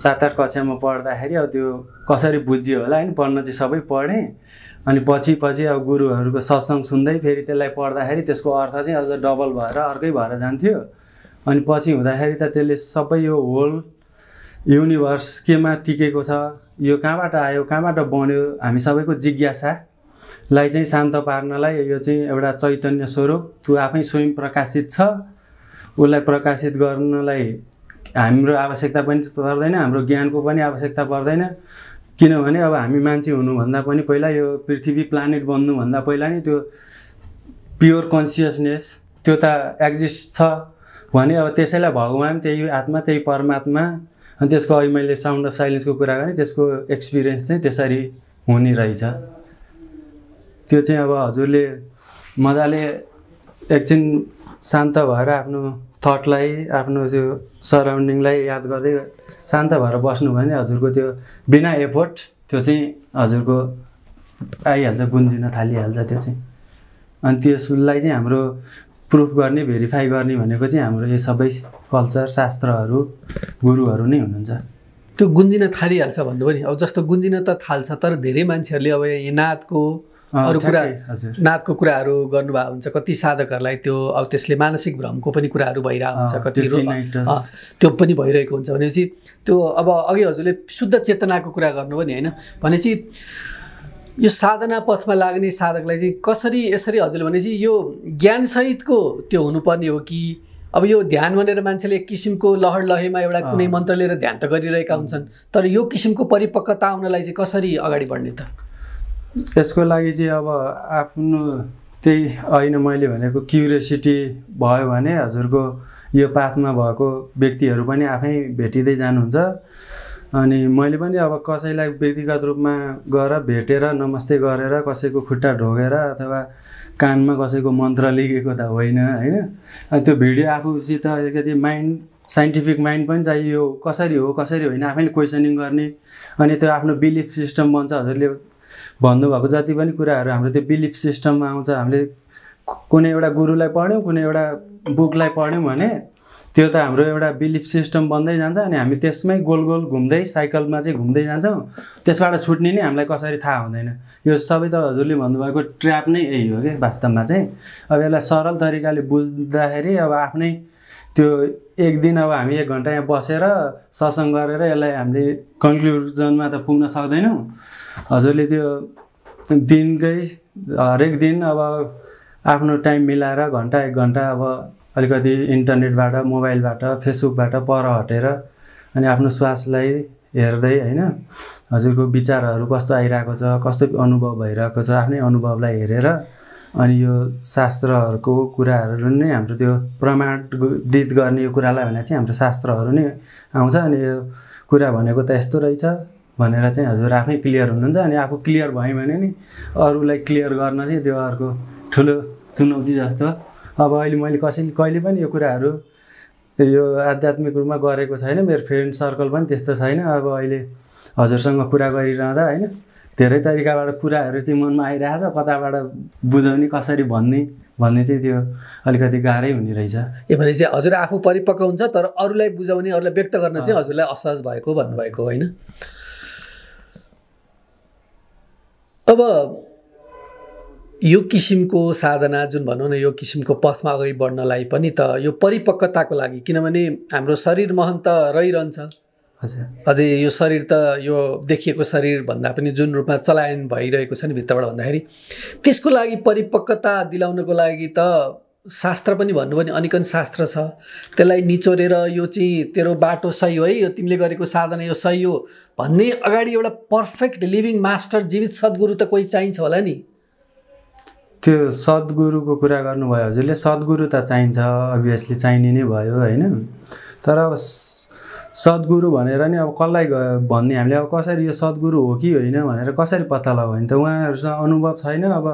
S1: सात आठ कक्षामा पढ्दाखेरि अब त्यो कसरी बुझ्यो होला होइन? पढ्न चाहिँ सबै पढेँ। अनि पछि पछि अब गुरुहरूको सत्सङ सुन्दै फेरि त्यसलाई पढ्दाखेरि त्यसको अर्थ चाहिँ अझ डबल भएर अर्कै भएर जान्थ्यो। अनि पछि हुँदाखेरि त त्यसले सबै यो होल युनिभर्स केमा टिकेको छ यो कहाँबाट आयो कहाँबाट बन्यो हामी सबैको जिज्ञासालाई चाहिँ शान्त पार्नलाई यो चाहिँ एउटा चैतन्य स्वरूप त्यो आफै स्वयं प्रकाशित छ उसलाई प्रकाशित गर्नलाई हाम्रो आवश्यकता पनि पर्दैन हाम्रो ज्ञानको पनि आवश्यकता पर्दैन। किनभने अब हामी मान्छे हुनुभन्दा पनि पहिला यो पृथ्वी प्लानेट बन्नुभन्दा पहिला नै त्यो प्योर कन्सियसनेस त्यो त एक्जिस्ट छ। भने अब त्यसैलाई भगवान् त्यही आत्मा त्यही परमात्मा अनि त्यसको अहिले मैले साउन्ड अफ साइलेन्सको कुरा गरेँ त्यसको एक्सपिरियन्स चाहिँ त्यसरी हुने रहेछ। त्यो चाहिँ अब हजुरले मजाले एकछिन शान्त भएर आफ्नो थटलाई आफ्नो त्यो सराउन्डिङलाई याद गर्दै शान्त भएर बस्नु भने हजुरको त्यो बिना एफोर्ट त्यो चाहिँ हजुरको आइहाल्छ गुन्जिन थालिहाल्छ त्यो चाहिँ। अनि त्यसलाई चाहिँ हाम्रो प्रुफ गर्ने भेरिफाई गर्ने भनेको चाहिँ हाम्रो यो सबै कल्चर शास्त्रहरू गुरुहरू नै हुनुहुन्छ।
S2: त्यो गुन्जिन थालिहाल्छ भन्नु पनि अब जस्तो गुन्जिन त थाल्छ तर धेरै मान्छेहरूले अब यहाँ नादको अरू कुरा नादको कुराहरू गर्नुभएको हुन्छ कति साधकहरूलाई त्यो अब त्यसले मानसिक भ्रमको पनि कुराहरू भइरहेको हुन्छ कति
S1: त्यो
S2: पनि भइरहेको हुन्छ भनेपछि त्यो अब अघि हजुरले शुद्ध चेतनाको कुरा गर्नु पनि होइन? भनेपछि यो साधना पथमा लाग्ने साधकलाई चाहिँ कसरी यसरी हजुरले भनेपछि यो ज्ञानसहितको त्यो हुनुपर्ने हो कि अब यो ध्यान भनेर मान्छेले एक किसिमको लहर लहेमा एउटा कुनै मन्त्र लिएर ध्यान त गरिरहेका हुन्छन् तर यो किसिमको परिपक्वता आउनलाई चाहिँ कसरी अगाडि बढ्ने त?
S1: यसको लागि चाहिँ अब आफ्नो त्यही होइन मैले भनेको क्युरियोसिटी भयो भने हजुरको यो पाथमा भएको व्यक्तिहरू पनि आफै भेटिँदै जानुहुन्छ। अनि मैले पनि अब कसैलाई व्यक्तिगत रूपमा गएर भेटेर नमस्ते गरेर कसैको खुट्टा ढोगेर अथवा कानमा कसैको मन्त्र लेखेको त होइन होइन? त्यो भिडियो आफूसित अलिकति माइन्ड साइन्टिफिक माइन्ड पनि चाहियो। कसरी हो कसरी होइन आफैले क्वेसनिङ गर्ने। अनि त्यो आफ्नो बिलिफ सिस्टम बन्छ हजुरले। भन्नुभएको जति पनि कुराहरू हाम्रो त्यो बिलिफ सिस्टममा आउँछ हामीले कुनै एउटा गुरुलाई पढ्यौँ कुनै एउटा बुकलाई पढ्यौँ भने त्यो त हाम्रो एउटा बिलिफ सिस्टम बन्दै जान्छ अनि हामी त्यसमै गोल गोल घुम्दै साइकलमा चाहिँ घुम्दै जान्छौँ। त्यसबाट छुट्ने नै हामीलाई कसरी थाहा हुँदैन। यो सबै त हजुरले भन्नुभएको ट्र्याप नै यही हो कि वास्तवमा चाहिँ। अब यसलाई सरल तरिकाले बुझ्दाखेरि अब आफ्नै त्यो एक दिन अब हामी एक घन्टा यहाँ बसेर सत्सङ्ग गरेर यसलाई हामीले कन्क्लुजनमा त पुग्न सक्दैनौँ। हजुरले त्यो दिनकै हरेक दिन अब आफ्नो टाइम मिलाएर घन्टा एक घन्टा अब अलिकति इन्टरनेटबाट मोबाइलबाट फेसबुकबाट पर हटेर अनि आफ्नो श्वासलाई हेर्दै होइन हजुरको विचारहरू कस्तो आइरहेको छ कस्तो अनुभव भइरहेको छ आफ्नै अनुभवलाई हेरेर अनि यो शास्त्रहरूको कुराहरू नै हाम्रो त्यो प्रमाणित गर्ने यो कुरालाई भने चाहिँ हाम्रो शास्त्रहरू नै आउँछ अनि यो कुरा भनेको त यस्तो रहेछ। भनेर चाहिँ हजुर आफै क्लियर हुनुहुन्छ अनि आफू क्लियर भयो भने नि अरूलाई क्लियर गर्न चाहिँ त्यो अर्को ठुलो चुनौती जस्तो अब अहिले मैले कसैले कहिले पनि यो कुराहरू यो आध्यात्मिक रूपमा गरेको छैन। मेरो फ्रेन्ड सर्कल पनि त्यस्तो छैन। अब अहिले हजुरसँग कुरा गरिरहँदा होइन धेरै तरिकाबाट कुराहरू चाहिँ मनमा आइरहेको छ कताबाट बुझाउने कसरी भन्ने भन्ने चाहिँ त्यो अलिकति गाह्रै हुने रहेछ।
S2: ए भने चाहिँ हजुर आफू परिपक्व हुन्छ तर अरूलाई बुझाउने अरूलाई व्यक्त गर्न चाहिँ हजुरलाई असहज भएको भन्नुभएको होइन। अब यो किसिमको साधना जुन भनौँ न यो किसिमको पथमा अगाडि बढ्नलाई पनि त यो परिपक्वताको लागि किनभने हाम्रो शरीर महन त रहिरहन्छ।
S1: हजुर।
S2: अझै यो शरीर त यो देखिएको शरीर भन्दा पनि जुन रूपमा चलायन भइरहेको छ नि भित्रबाट भन्दाखेरि त्यसको लागि परिपक्वता दिलाउनको लागि त शास्त्र पनि भन्नु भने अनिकन शास्त्र छ। त्यसलाई निचोरेर यो चाहिँ तेरो बाटो सही हो है यो तिमीले गरेको साधना यो सही हो भन्ने अगाडि एउटा पर्फेक्ट लिभिङ मास्टर जीवित सद्गुरु त कोही चाहिन्छ होला नि।
S1: त्यो सद्गुरुको कुरा गर्नुभयो हजुरले सद्गुरु त चाहिन्छ अभियसली चाहिने नै भयो होइन। तर अब सद्गुरु भनेर नि अब कसलाई भन्ने हामीले अब कसरी यो सद्गुरु हो कि होइन भनेर कसरी पत्ता लगायो भने त उहाँहरूसँग अनुभव छैन। अब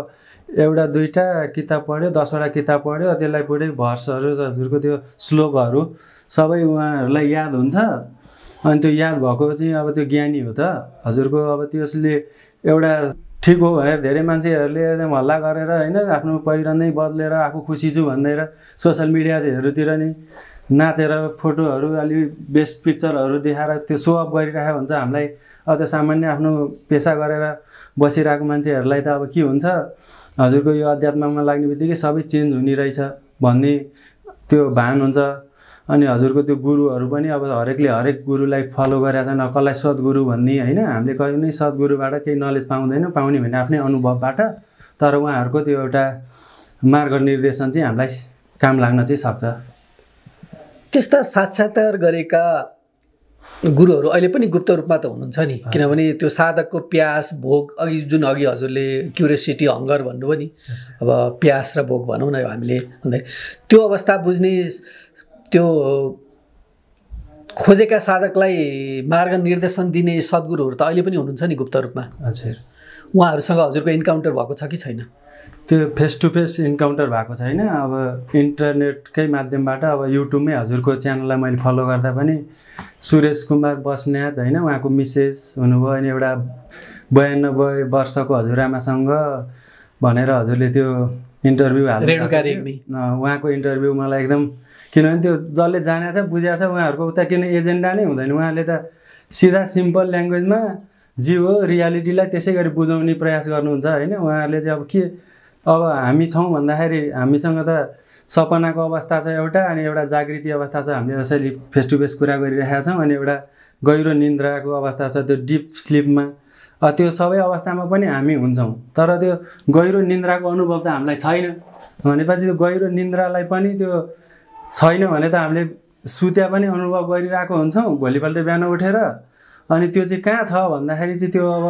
S1: एउटा दुईवटा किताब पढ्यो दसवटा किताब पढ्यो त्यसलाई पुरै भर्सहरू हजुरको त्यो श्लोकहरू सबै उहाँहरूलाई याद हुन्छ। अनि त्यो याद भएको चाहिँ अब त्यो ज्ञानी हो त हजुरको अब त्यसले एउटा ठिक हो भनेर धेरै मान्छेहरूले एकदम हल्ला गरेर होइन आफ्नो पहिरन नै बदलेर आफू खुसी छु भनेर सोसियल मिडियाहरूतिर नि नाचेर फोटोहरू अलि बेस्ट पिक्चरहरू देखाएर त्यो सो अफ गरिरहेको हुन्छ हामीलाई अब त्यो सामान्य आफ्नो पेसा गरेर बसिरहेको मान्छेहरूलाई त अब के हुन्छ? हजुरको यो अध्यात्ममा लाग्ने बित्तिकै सबै चेन्ज हुने रहेछ भन्ने त्यो भान हुन्छ। अनि हजुरको त्यो गुरुहरू पनि अब हरेकले हरेक गुरुलाई फलो गरेका छन् कसलाई सद्गुरु भन्ने होइन? हामीले कहिले पनि सद्गुरुबाट केही नलेज पाउँदैन पाउने भने आफ्नै अनुभवबाट। तर उहाँहरूको त्यो एउटा मार्ग निर्देशन चाहिँ हामीलाई काम लाग्न चाहिँ सक्छ।
S2: त्यस्ता साक्षात्कार गरेका गुरुहरू अहिले पनि गुप्त रूपमा त हुनुहुन्छ नि। किनभने त्यो साधकको प्यास भोग अघि जुन अघि हजुरले क्युरियोसिटी हङ्गर भन्नुभयो नि अब प्यास र भोग भनौँ न हामीले। त्यो अवस्था बुझ्ने त्यो खोजेका साधकलाई मार्ग निर्देशन दिने सद्गुरुहरू त अहिले पनि हुनुहुन्छ नि गुप्त रूपमा।
S1: हजुर।
S2: उहाँहरूसँग हजुरको इन्काउन्टर भएको छ कि छैन?
S1: त्यो फेस टु फेस इन्काउन्टर भएको छैन अब इन्टरनेटकै माध्यमबाट अब युट्युबमै हजुरको च्यानललाई मैले फलो गर्दा पनि सुरेश कुमार बस्नेत होइन? उहाँको मिसेस हुनुभयो अनि एउटा बयानब्बे वर्षको हजुरआमासँग भनेर हजुरले त्यो इन्टरभ्यू हाल्नु उहाँको इन्टरभ्यू मलाई एकदम किनभने त्यो जसले जानेको छ बुझाएको छ उहाँहरूको उता किन एजेन्डा नै हुँदैन। उहाँले त सिधा सिम्पल ल्याङ्ग्वेजमा जे हो रियालिटीलाई त्यसै गरी बुझाउने प्रयास गर्नुहुन्छ होइन? उहाँहरूले चाहिँ अब के अब हामी छौँ भन्दाखेरि हामीसँग त सपनाको अवस्था छ एउटा अनि एउटा जागृति अवस्था छ। हामीले जसरी फेस टु फेस कुरा गरिरहेका छौँ अनि एउटा गहिरो निन्द्राको अवस्था छ त्यो डिप स्लिपमा त्यो सबै अवस्थामा पनि हामी हुन्छौँ। तर त्यो गहिरो निन्द्राको अनुभव त हामीलाई छैन। भनेपछि त्यो गहिरो निन्द्रालाई पनि त्यो छैन भने त हामीले सुत्या पनि अनुभव गरिरहेको हुन्छौँ। भोलिपल्ट बिहान उठेर अनि त्यो चाहिँ कहाँ छ भन्दाखेरि चाहिँ त्यो अब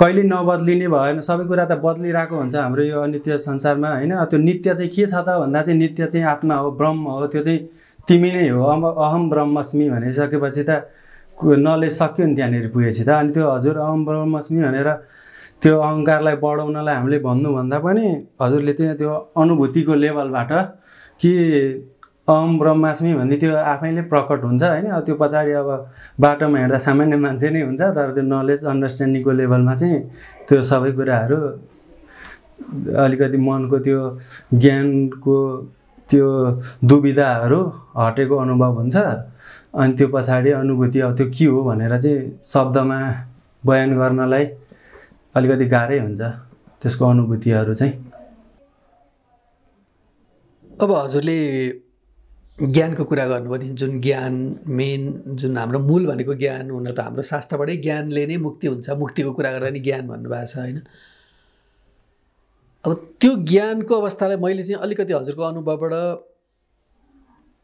S1: कहिले नबद्लिने भएन सबै कुरा त बद्लिरहेको हुन्छ हाम्रो यो अनित्य संसारमा होइन? त्यो नित्य चाहिँ के छ त? भन्दा चाहिँ नित्य चाहिँ आत्मा हो ब्रह्म हो त्यो चाहिँ तिमी नै हो। अम अहम ब्रह्मस्मि भनिसकेपछि त नलेज सक्यो नि त्यहाँनिर पुगेपछि त। अनि त्यो हजुर अहम ब्रह्मस्मि भनेर त्यो अहङ्कारलाई बढाउनलाई हामीले भन्नुभन्दा पनि हजुरले त्यहाँ त्यो अनुभूतिको लेभलबाट कि अहम ब्रह्मास्मि भन्ने त्यो आफैले प्रकट हुन्छ होइन? त्यो पछाडि अब बाटोमा हिँड्दा सामान्य मान्छे नै हुन्छ तर त्यो नलेज अन्डरस्ट्यान्डिङको लेभलमा चाहिँ त्यो सबै कुराहरू अलिकति मनको त्यो ज्ञानको त्यो दुविधाहरू हटेको अनुभव हुन्छ। अनि त्यो पछाडि अनुभूति अब त्यो के हो भनेर चाहिँ शब्दमा बयान गर्नलाई अलिकति गाह्रै हुन्छ त्यसको अनुभूतिहरू चाहिँ।
S2: अब हजुरले ज्ञानको कुरा गर्नुभयो नि जुन ज्ञान मेन जुन हाम्रो मूल भनेको ज्ञान हुन त हाम्रो शास्त्रबाटै ज्ञानले नै मुक्ति हुन्छ। मुक्तिको कुरा गर्दा नि ज्ञान भन्नुभएको छ होइन? अब त्यो ज्ञानको अवस्थालाई मैले चाहिँ अलिकति हजुरको अनुभवबाट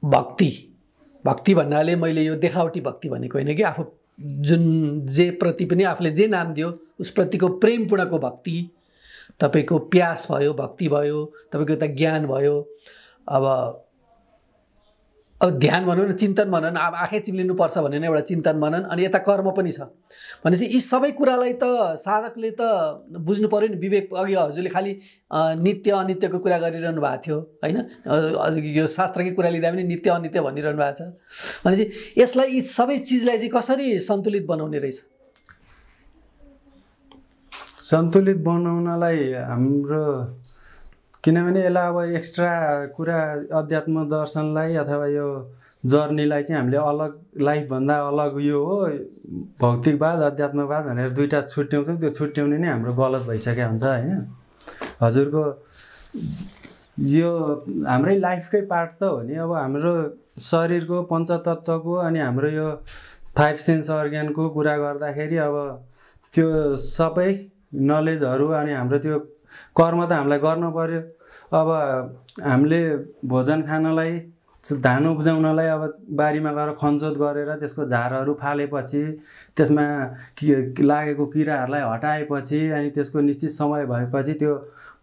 S2: भक्ति भक्ति भन्नाले मैले यो देखावटी भक्ति भनेको होइन कि आफू जुन जे प्रति पनि आफूले जे नाम दियो उसप्रतिको प्रेमपूर्णको भक्ति तपाईँको प्यास भयो भक्ति भयो तपाईँको यता ज्ञान भयो अब अब ध्यान भनौँ न चिन्तन भनौँ न अब आँखै चिम्लिनुपर्छ भने नै एउटा चिन्तन भनौँ अनि यता कर्म पनि छ। भनेपछि यी सबै कुरालाई त साधकले त बुझ्नु पऱ्यो नि विवेक अघि हजुरले खालि नित्य अनित्यको कुरा गरिरहनु भएको थियो होइन? यो शास्त्रकै कुरा लिँदा पनि नित्य अनित्य भनिरहनु भएको छ। भनेपछि यसलाई यी सबै चिजलाई चाहिँ कसरी सन्तुलित बनाउने रहेछ?
S1: सन्तुलित बनाउनलाई हाम्रो किनभने यसलाई अब एक्स्ट्रा कुरा अध्यात्म दर्शनलाई अथवा यो जर्नीलाई चाहिँ हामीले अलग लाइफभन्दा अलग यो हो भौतिकवाद अध्यात्मवाद भनेर दुइटा छुट्याउँछौँ। त्यो छुट्याउने नै हाम्रो गलत भइसकेको हुन्छ होइन? हजुरको यो हाम्रै लाइफकै पार्ट त हो नि। अब हाम्रो शरीरको पञ्चतत्त्वको अनि हाम्रो यो फाइभ सेन्स अर्ग्यानको कुरा गर्दाखेरि अब त्यो सबै नलेजहरू अनि हाम्रो त्यो कर्म त हामीलाई गर्नु पऱ्यो अब हामीले भोजन खानलाई धान उब्जाउनलाई अब बारीमा गएर खनजोत गरेर त्यसको झारहरू फालेपछि त्यसमा कि लागेको किराहरूलाई हटाएपछि अनि त्यसको निश्चित समय भएपछि त्यो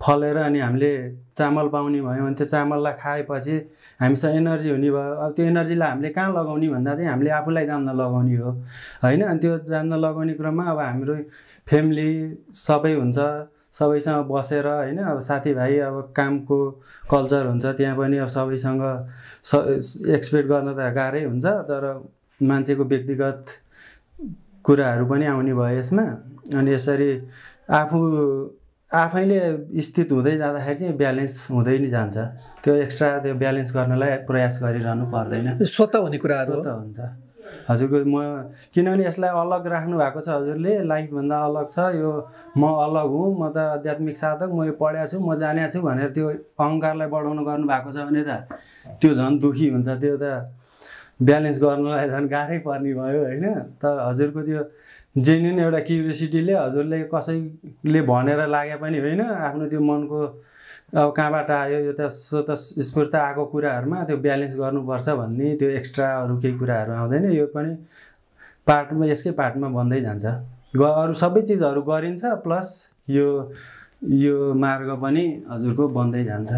S1: फलेर अनि हामीले चामल पाउने भयौँ भने त्यो चामललाई खाएपछि हामीसँग एनर्जी हुने भयो। अब त्यो एनर्जीलाई हामीले कहाँ लगाउने भन्दा चाहिँ हामीले आफूलाई जान्न लगाउने हो। होइन अनि त्यो जान्न लगाउने क्रममा अब हाम्रो फ्यामिली सबै हुन्छ। सबैसँग बसेर होइन अब साथीभाइ अब कामको कल्चर हुन्छ त्यहाँ पनि अब सबैसँग स एक्सपेक्ट गर्न त गाह्रै हुन्छ तर मान्छेको व्यक्तिगत कुराहरू पनि आउने भयो यसमा। अनि यसरी आफू आफैले स्थित हुँदै जाँदाखेरि चाहिँ ब्यालेन्स हुँदै नै जान्छ। त्यो एक्स्ट्रा त्यो ब्यालेन्स गर्नलाई प्रयास गरिरहनु पर्दैन।
S2: स्वत हुने कुराहरू
S1: हुन्छ। हजुरको म किनभने यसलाई अलग राख्नु भएको छ हजुरले लाइफभन्दा अलग छ। यो म अलग हुँ म त आध्यात्मिक साधक म यो पढाएको छु म जानेको छु भनेर त्यो अहङ्कारलाई बढाउनु गर्नु भएको छ भने त त्यो झन् दुःखी हुन्छ त्यो त ब्यालेन्स गर्नलाई झन् गाह्रै पर्ने भयो होइन? त हजुरको त्यो जेन्युन एउटा क्युरियोसिटीले हजुरले कसैले भनेर लागे पनि होइन आफ्नो त्यो मनको अब कहाँबाट आयो यो त स्वत स्फूर्त आएको कुराहरूमा त्यो ब्यालेन्स गर्नुपर्छ भन्ने त्यो एक्स्ट्रा अरू केही कुराहरू आउँदैन यो पनि पार्टमा यसकै पार्टमा बन्दै जान्छ। ग अरू सबै चिजहरू गरिन्छ प्लस यो यो मार्ग पनि हजुरको बन्दै जान्छ।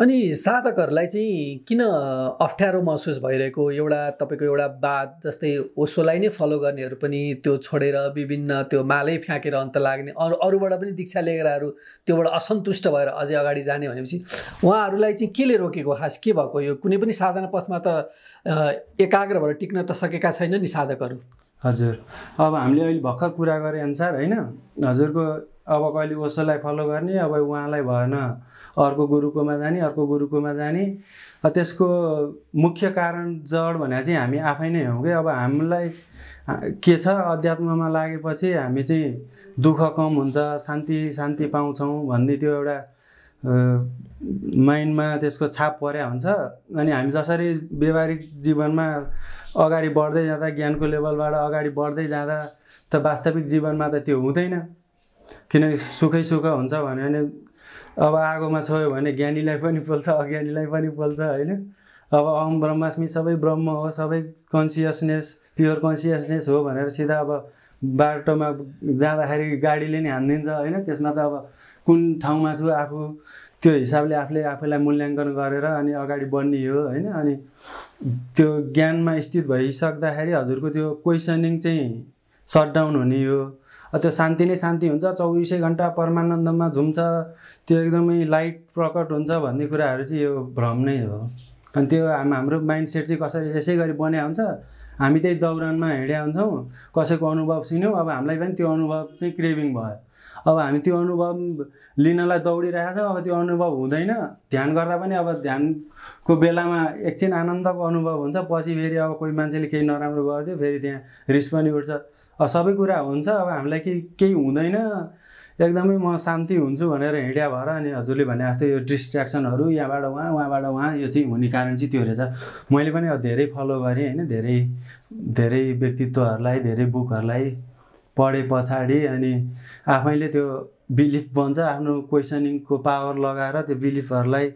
S2: अनि साधकहरूलाई चाहिँ किन अप्ठ्यारो महसुस भइरहेको? एउटा तपाईँको एउटा बात जस्तै ओसोलाई नै फलो गर्नेहरू पनि त्यो छोडेर विभिन्न त्यो मालै फ्याँकेर अन्त लाग्ने अरू अरूबाट पनि दीक्षा लिएरहरू त्योबाट असन्तुष्ट भएर अझै अगाडि जाने भनेपछि उहाँहरूलाई चाहिँ केले रोकेको? खास के भएको यो? कुनै पनि साधना पथमा त एकाग्र भएर टिक्न त सकेका छैन नि साधकहरू।
S1: हजुर। अब हामीले अहिले भर्खर कुरा गरे अनुसार होइन हजुरको अब कहिले ओसोलाई फलो गर्ने? अब उहाँलाई भएन। अर्को गुरुकोमा जाने अर्को गुरुकोमा जाने। त्यसको मुख्य कारण जड भने चाहिँ हामी आफै नै हौँ कि अब हामीलाई के छ? अध्यात्ममा लागेपछि हामी चाहिँ दुःख कम हुन्छ शान्ति शान्ति पाउँछौँ भन्ने त्यो एउटा माइन्डमा त्यसको छाप पर्या हुन्छ। अनि हामी जसरी व्यवहारिक जीवनमा अगाडि बढ्दै जाँदा ज्ञानको लेभलबाट अगाडि बढ्दै जाँदा त वास्तविक जीवनमा त त्यो हुँदैन। किनकि सुखै सुख हुन्छ भने अब आगोमा छोयो भने ज्ञानीलाई पनि पोल्छ अज्ञानीलाई पनि पोल्छ होइन? अब अहम ब्रह्मास्मि सबै ब्रह्म हो सबै कन्सियसनेस प्योर कन्सियसनेस हो भनेर सिधा अब बाटोमा जाँदाखेरि गाडीले नै हानिदिन्छ होइन? त्यसमा त अब कुन ठाउँमा छु आफू त्यो हिसाबले आफूले आफूलाई मूल्याङ्कन गरेर अनि अगाडि बढ्ने हो होइन? अनि त्यो ज्ञानमा स्थित भइसक्दाखेरि हजुरको त्यो क्वेसनिङ चाहिँ सटडाउन हुने हो। त्यो शान्ति नै शान्ति हुन्छ चौबिसै घन्टा परमानन्दमा झुम्छ त्यो एकदमै लाइट प्रकट हुन्छ भन्ने कुराहरू चाहिँ यो भ्रम नै हो। अनि त्यो हाम हाम्रो माइन्ड सेट चाहिँ कसरी यसै गरी बन्या हुन्छ हामी त्यही दौरानमा हिँड्या हुन्छौँ कसैको अनुभव सुन्यौँ अब हामीलाई पनि त्यो अनुभव चाहिँ क्रेभिङ भयो। अब हामी त्यो अनुभव लिनलाई दौडिरहेका छौँ अब त्यो अनुभव हुँदैन। ध्यान गर्दा पनि अब ध्यानको बेलामा एकछिन आनन्दको अनुभव हुन्छ पछि फेरि अब कोही मान्छेले केही नराम्रो गरिदियो फेरि त्यहाँ रिस पनि उठ्छ। सबै कुरा हुन्छ अब हामीलाई केही केही हुँदैन। एकदमै म शान्ति हुन्छु भनेर हिँड्या भएर अनि हजुरले भने जस्तै यो डिस्ट्र्याक्सनहरू यहाँबाट उहाँ उहाँबाट उहाँ यो चाहिँ हुने कारण चाहिँ त्यो रहेछ। मैले पनि धेरै फलो गरेँ होइन धेरै धेरै व्यक्तित्वहरूलाई धेरै बुकहरूलाई पढे पछाडि अनि आफैले त्यो बिलिफ बन्छ आफ्नो क्वेसनिङको पावर लगाएर त्यो बिलिफहरूलाई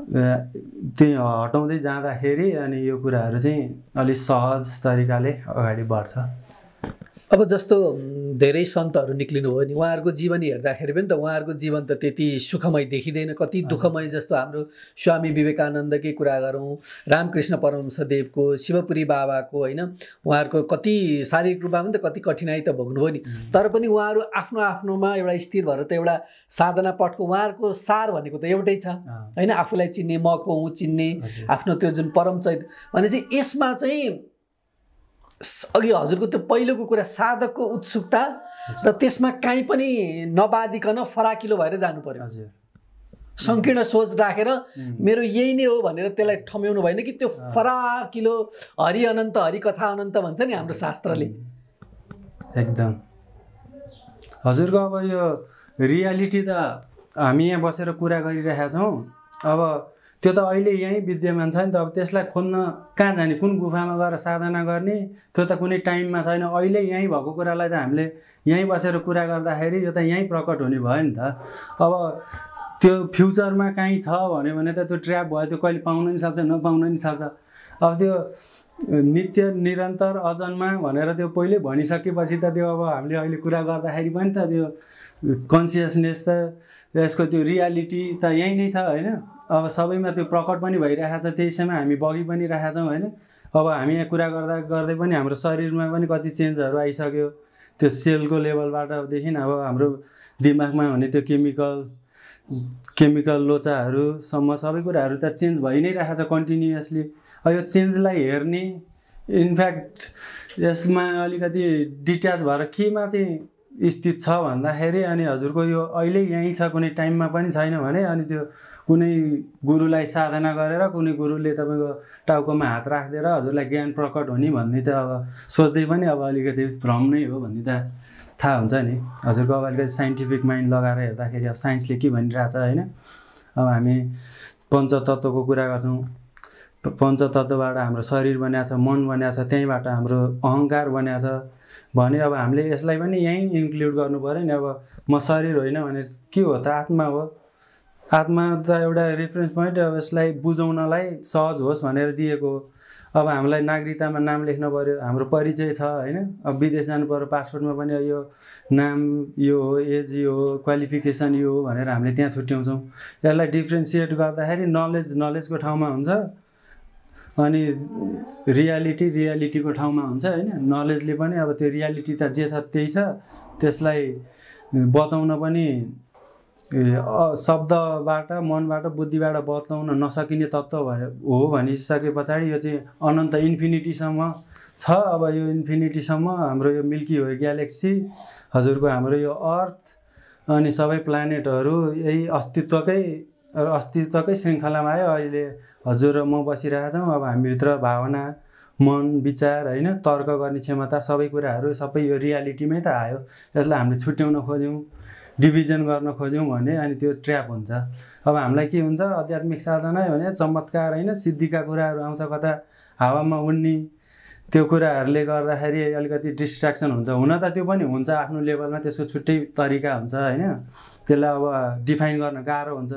S1: त्यही हटाउँदै जाँदाखेरि अनि यो कुराहरू चाहिँ अलिक सहज तरिकाले अगाडि बढ्छ।
S2: अब जस्तो धेरै सन्तहरू निक्लिनु भयो नि उहाँहरूको जीवनी हेर्दाखेरि पनि त उहाँहरूको जीवन त त्यति सुखमय देखिँदैन। कति दुःखमय जस्तो हाम्रो स्वामी विवेकानन्दकै कुरा गरौँ रामकृष्ण परमंशदेवको शिवपुरी बाबाको होइन उहाँहरूको कति शारीरिक रूपमा पनि त कति कठिनाइ त भोग्नुभयो नि। तर पनि उहाँहरू आफ्नो आफ्नोमा एउटा स्थिर भएर त एउटा साधना पटको उहाँहरूको सार भनेको त एउटै छ। होइन आफूलाई चिन्ने म को चिन्ने आफ्नो त्यो जुन परम चैत भनेपछि यसमा चाहिँ अघि हजुरको त्यो पहिलोको कुरा साधकको उत्सुकता र त्यसमा काहीँ पनि नबाधिकन फराकिलो भएर जानु पर्यो
S1: हजुर।
S2: सङ्कीर्ण सोच राखेर मेरो यही नै हो भनेर त्यसलाई ठम्याउनु भएन कि त्यो फराकिलो हरि अनन्त हरि कथा अनन्त भन्छ नि हाम्रो शास्त्रले।
S1: एकदम। हजुरको अब यो रियालिटी त हामी यहाँ बसेर कुरा गरिरहेका छौँ। अब त्यो त अहिले यहीँ विद्यमान छ नि त। अब त्यसलाई खोज्न कहाँ जाने? कुन गुफामा गएर साधना गर्ने? त्यो त कुनै टाइममा छैन। अहिले यहीँ भएको कुरालाई त हामीले यहीँ बसेर कुरा गर्दाखेरि यो त यहीँ प्रकट हुने भयो नि त। अब त्यो फ्युचरमा काहीँ छ भन्यो भने त त्यो ट्र्याप भयो त्यो कहिले पाउन नि सक्छ नपाउन नि सक्छ। अब त्यो नित्य निरन्तर अजन्मा भनेर त्यो पहिल्यै भनिसकेपछि त त्यो अब हामीले अहिले कुरा गर्दाखेरि पनि त त्यो कन्सियसनेस त यसको त्यो रियालिटी त यहीँ नै छ होइन? अब सबैमा त्यो प्रकट पनि भइरहेको छ त्यही समय हामी बगि पनि रहेका छौँ होइन? अब हामी यहाँ कुरा गर्दा गर्दै पनि हाम्रो शरीरमा पनि कति चेन्जहरू आइसक्यो। त्यो सेलको लेभलबाटदेखि अब हाम्रो दिमागमा हुने त्यो केमिकल केमिकल लोचाहरूसम्म सबै कुराहरू त चेन्ज भइ नै रहेको छ कन्टिन्युसली। अब यो चेन्जलाई हेर्ने इनफ्याक्ट यसमा अलिकति डिट्याच भएर केमा चाहिँ स्थित छ भन्दाखेरि अनि हजुरको यो अहिले यहीँ छ कुनै टाइममा पनि छैन भने अनि त्यो कुनै गुरुलाई साधना गरेर कुनै गुरुले तपाईँको टाउकोमा हात राखिदिएर हजुरलाई ज्ञान प्रकट हुने भन्ने त अब सोच्दै पनि अब अलिकति भ्रम नै हो भन्ने त थाहा हुन्छ नि। हजुरको अब अलिकति साइन्टिफिक माइन्ड लगाएर हेर्दाखेरि अब साइन्सले के भनिरहेछ होइन? अब हामी पञ्चतत्त्वको कुरा गर्छौँ। पञ्चतत्त्वबाट हाम्रो शरीर बनिएको छ मन बनिएको छ त्यहीँबाट हाम्रो अहङ्कार बनिएको छ भने अब हामीले यसलाई पनि यहीँ इन्क्लुड गर्नु पऱ्यो नि। अब म शरीर होइन भने के हो त? आत्मा हो। आत्मा त एउटा रेफरेन्स पोइन्ट अब यसलाई बुझाउनलाई सहज होस् भनेर दिएको। अब हामीलाई नागरिकतामा नाम लेख्नु पऱ्यो हाम्रो परिचय छ होइन? अब विदेश जानु पऱ्यो पासपोर्टमा पनि यो नाम यो हो एज यो हो क्वालिफिकेसन यो हो भनेर हामीले त्यहाँ छुट्याउँछौँ। यसलाई डिफ्रेन्सिएट गर्दाखेरि नलेज नलेजको ठाउँमा हुन्छ अनि रियालिटी रियालिटीको ठाउँमा हुन्छ होइन? नलेजले पनि अब त्यो रियालिटी त जे छ त्यही छ। त्यसलाई बताउन पनि शब्दबाट मनबाट बुद्धिबाट बताउन नसकिने तत्त्व भने हो भनिसके पछाडि यो चाहिँ अनन्त इन्फिनिटीसम्म छ। अब यो इन्फिनिटीसम्म हाम्रो यो मिल्की वे ग्यालेक्सी हजुरको हाम्रो यो अर्थ अनि सबै प्लानेटहरू यही अस्तित्वकै अस्तित्वकै श्रृङ्खलामा आयो। अहिले हजुर र म बसिरहेको छौँ। अब हामीभित्र भावना मन विचार होइन तर्क गर्ने क्षमता सबै कुराहरू सबै यो रियालिटीमै त आयो। यसलाई हामीले छुट्याउन खोज्यौँ। डिभिजन गर्न खोज्यौँ भने अनि त्यो ट्र्याप हुन्छ। अब हामीलाई के हुन्छ? आध्यात्मिक साधना भने चमत्कार होइन सिद्धिका कुराहरू आउँछ कता? हावामा उड्ने त्यो कुराहरूले गर्दाखेरि अलिकति डिस्ट्र्याक्सन हुन्छ। हुन त त्यो पनि हुन्छ आफ्नो लेभलमा त्यसको छुट्टै तरिका हुन्छ होइन। त्यसलाई अब डिफाइन गर्न गाह्रो हुन्छ।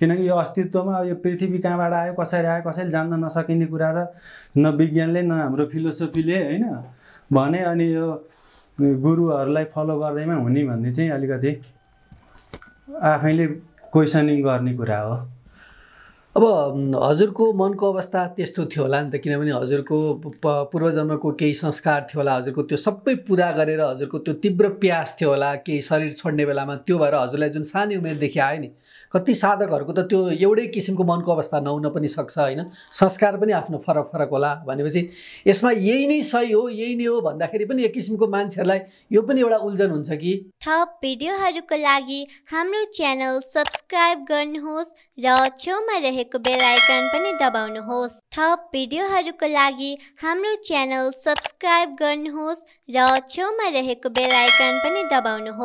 S1: किनकि यो अस्तित्वमा यो पृथ्वी कहाँबाट आयो कसरी आयो कसैले जान्न नसकिने कुरा छ न विज्ञानले न हाम्रो फिलोसोफीले होइन। भने अनि यो गुरुहरूलाई फलो गर्दैमा हुने भन्ने चाहिँ अलिकति आफैले क्वेसनिङ गर्ने कुरा हो।
S2: अब हजुरको मनको अवस्था त्यस्तो थियो होला नि त किनभने हजुरको पूर्वजन्मको केही संस्कार थियो होला हजुरको त्यो सबै पुरा गरेर हजुरको त्यो तीव्र प्यास थियो होला केही शरीर छोड्ने बेलामा त्यो भएर हजुरलाई जुन सानो उमेरदेखि आयो नि कति साधकहरूको त त्यो एउटै किसिमको मनको अवस्था नहुन पनि सक्छ होइन? संस्कार पनि आफ्नो फरक फरक होला भनेपछि यसमा यही नै सही हो यही नै हो भन्दाखेरि पनि एक किसिमको मान्छेहरूलाई यो पनि एउटा उल्झन हुन्छ कि?
S3: थप भिडियोहरूको लागि हाम्रो च्यानल सब्सक्राइब गर्नुहोस् र छेउमा रहेको बेल आइकन पनि दबाउनुहोस्। थप भिडियोहरूको लागि हाम्रो च्यानल सब्सक्राइब गर्नुहोस् र छेउमा रहेको बेल आइकन पनि दबाउनुहोस्।